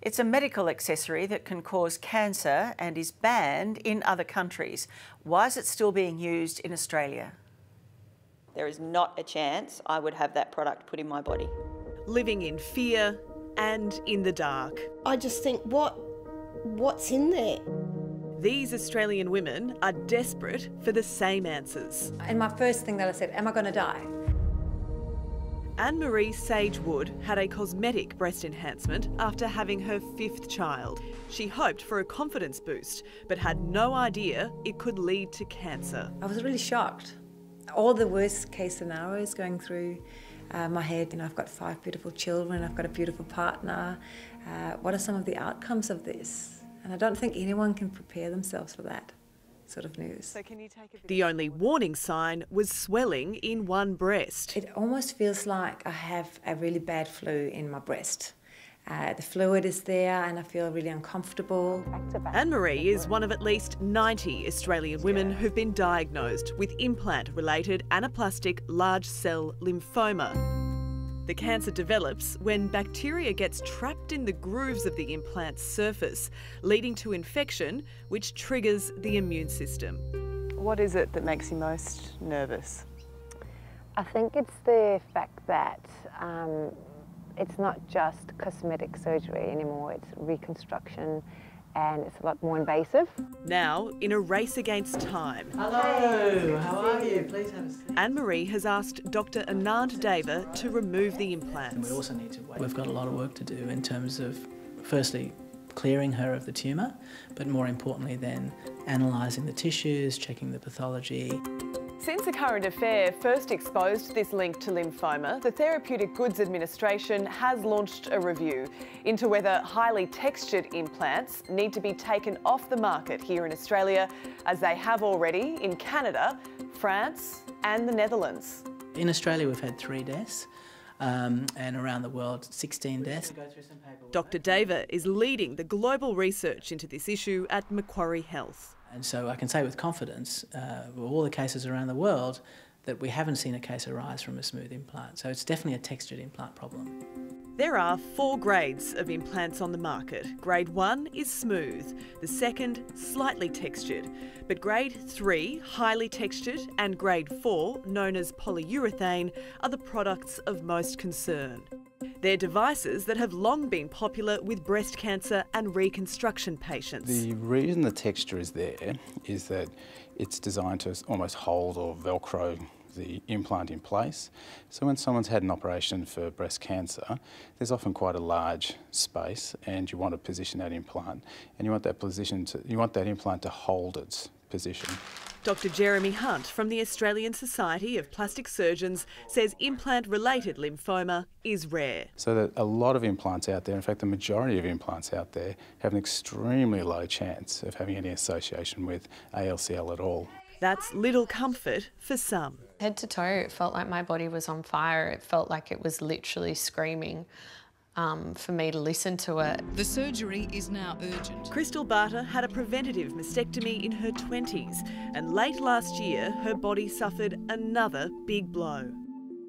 It's a medical accessory that can cause cancer and is banned in other countries. Why is it still being used in Australia? There is not a chance I would have that product put in my body. Living in fear and in the dark. I just think, what, what's in there? These Australian women are desperate for the same answers. And my first thing that I said, am I going to die? Anne Marie Sagewood had a cosmetic breast enhancement after having her fifth child. She hoped for a confidence boost, but had no idea it could lead to cancer. I was really shocked. All the worst case scenarios going through uh, my head. You know, I've got five beautiful children, I've got a beautiful partner. Uh, what are some of the outcomes of this? And I don't think anyone can prepare themselves for that sort of news. So the only warning sign was swelling in one breast. It almost feels like I have a really bad flu in my breast. Uh, the fluid is there and I feel really uncomfortable. Anne Marie is one of at least 90 Australian women who've been diagnosed with implant related anaplastic large cell lymphoma. The cancer develops when bacteria gets trapped in the grooves of the implant's surface, leading to infection, which triggers the immune system. What is it that makes you most nervous? I think it's the fact that um, it's not just cosmetic surgery anymore, it's reconstruction and it's a lot more invasive. Now, in a race against time. Hello, how are you? Please have a seat. Anne Marie has asked Dr. Anand Deva to remove the implants. And we also need to wait. We've got a lot of work to do in terms of, firstly, clearing her of the tumour, but more importantly, then analysing the tissues, checking the pathology. Since the current affair first exposed this link to lymphoma, the Therapeutic Goods Administration has launched a review into whether highly textured implants need to be taken off the market here in Australia, as they have already in Canada, France and the Netherlands. In Australia, we've had three deaths. Um, and around the world, 16 deaths. Dr. Deva is leading the global research into this issue at Macquarie Health. And so I can say with confidence, uh, all the cases around the world, that we haven't seen a case arise from a smooth implant. So it's definitely a textured implant problem. There are four grades of implants on the market. Grade 1 is smooth, the second, slightly textured. But grade 3, highly textured, and grade 4, known as polyurethane, are the products of most concern. They're devices that have long been popular with breast cancer and reconstruction patients. The reason the texture is there is that it's designed to almost hold or velcro the implant in place. So when someone's had an operation for breast cancer, there's often quite a large space and you want to position that implant and you want that position to, you want that implant to hold its position. Dr Jeremy Hunt from the Australian Society of Plastic Surgeons says implant-related lymphoma is rare. So that a lot of implants out there, in fact the majority of implants out there, have an extremely low chance of having any association with ALCL at all. That's little comfort for some. Head to toe, it felt like my body was on fire. It felt like it was literally screaming. Um, for me to listen to it. The surgery is now urgent. Crystal Barter had a preventative mastectomy in her 20s, and late last year, her body suffered another big blow.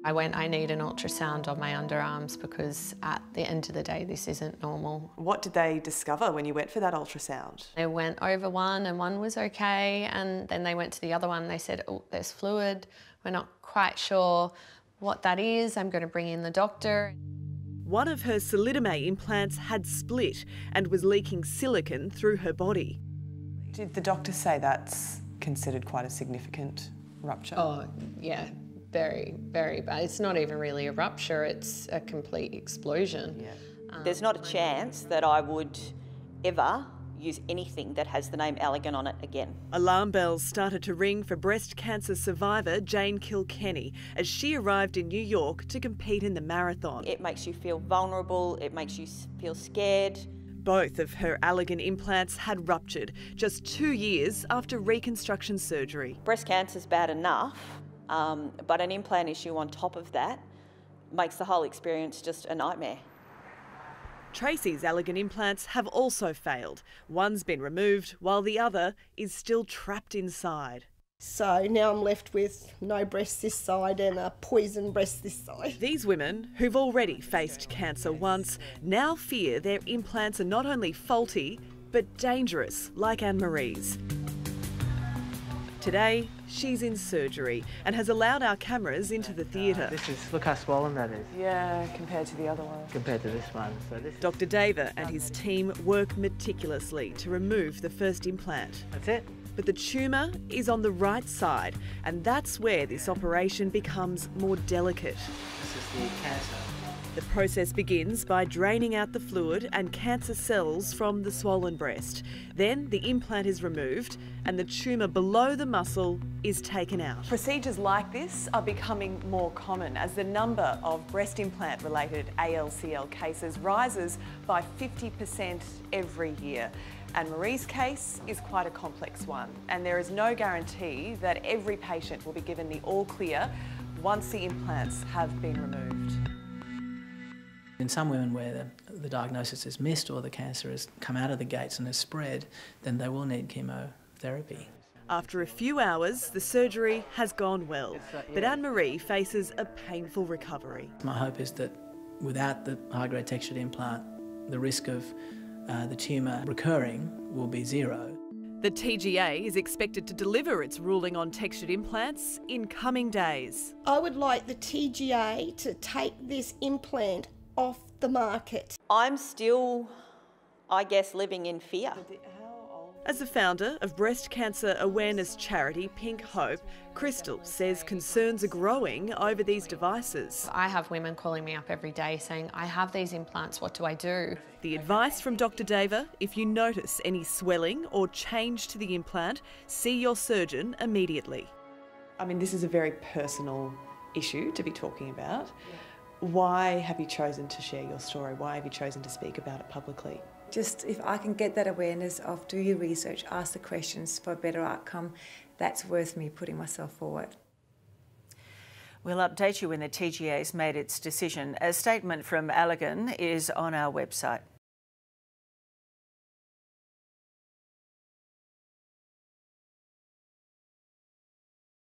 I went, I need an ultrasound on my underarms because at the end of the day, this isn't normal. What did they discover when you went for that ultrasound? They went over one and one was okay. And then they went to the other one and they said, oh, there's fluid. We're not quite sure what that is. I'm going to bring in the doctor. One of her Solidomé implants had split and was leaking silicon through her body. Did the doctor say that's considered quite a significant rupture? Oh, yeah, very, very bad. It's not even really a rupture, it's a complete explosion. Yeah. Um, There's not a chance that I would ever use anything that has the name Allergan on it again. Alarm bells started to ring for breast cancer survivor Jane Kilkenny as she arrived in New York to compete in the marathon. It makes you feel vulnerable, it makes you feel scared. Both of her Allergan implants had ruptured just two years after reconstruction surgery. Breast cancer is bad enough, um, but an implant issue on top of that makes the whole experience just a nightmare. Tracy's Allergan implants have also failed. One's been removed while the other is still trapped inside. So now I'm left with no breast this side and a poison breast this side. These women, who've already faced cancer once, now fear their implants are not only faulty, but dangerous, like Anne Marie's. Today, she's in surgery and has allowed our cameras into the theatre. This is, look how swollen that is Yeah, compared to the other one. compared to this one. So this, Dr. Deva and his team work meticulously to remove the first implant. that's it. But the tumour is on the right side, and that's where this operation becomes more delicate. This is the cancer. The process begins by draining out the fluid and cancer cells from the swollen breast. Then the implant is removed and the tumour below the muscle is taken out. Procedures like this are becoming more common as the number of breast implant related ALCL cases rises by 50% every year. Anne Marie's case is quite a complex one, and there is no guarantee that every patient will be given the all clear once the implants have been removed. In some women where the, the diagnosis is missed or the cancer has come out of the gates and has spread, then they will need chemotherapy. After a few hours, the surgery has gone well, but Anne Marie faces a painful recovery. My hope is that without the high grade textured implant, the risk of uh, the tumour recurring will be zero. The TGA is expected to deliver its ruling on textured implants in coming days. I would like the TGA to take this implant off the market. I'm still, I guess, living in fear. As the founder of breast cancer awareness charity Pink Hope, Crystal says concerns are growing over these devices. I have women calling me up every day saying, I have these implants, what do I do? The advice from Dr. Deva if you notice any swelling or change to the implant, see your surgeon immediately. I mean, this is a very personal issue to be talking about. Why have you chosen to share your story? Why have you chosen to speak about it publicly? Just if I can get that awareness of do your research, ask the questions for a better outcome, that's worth me putting myself forward. We'll update you when the TGA's made its decision. A statement from Allergan is on our website.